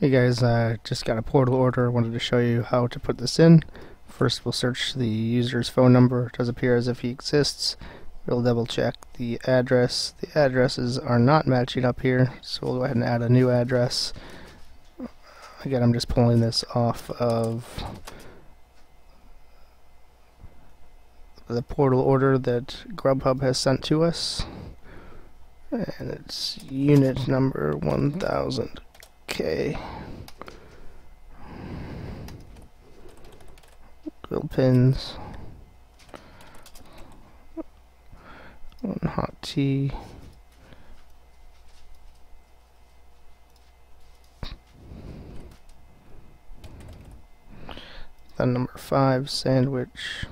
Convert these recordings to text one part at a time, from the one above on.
Hey guys, I just got a portal order. wanted to show you how to put this in. First we'll search the user's phone number. It does appear as if he exists. We'll double check the address. The addresses are not matching up here, so we'll go ahead and add a new address. Again, I'm just pulling this off of the portal order that Grubhub has sent to us. And it's unit number 1000. Okay. Grill pins. One hot tea. Then number five sandwich.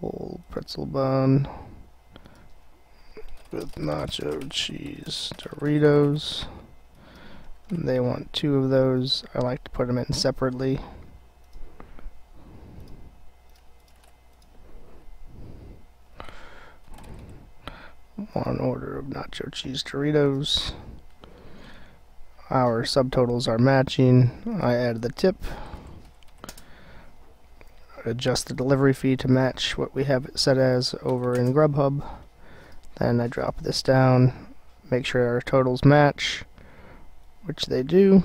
Whole pretzel bun with nacho cheese Doritos. They want two of those. I like to put them in separately. One order of nacho cheese Doritos. Our subtotals are matching. I add the tip. Adjust the delivery fee to match what we have it set as over in Grubhub. Then I drop this down, make sure our totals match, which they do.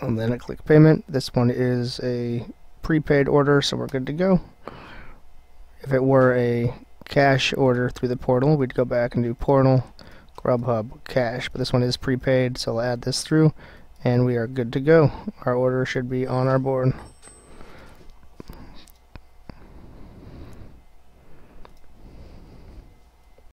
And then I click payment. This one is a prepaid order, so we're good to go. If it were a cash order through the portal, we'd go back and do portal, Grubhub, cash. But this one is prepaid, so I'll add this through and we are good to go. Our order should be on our board.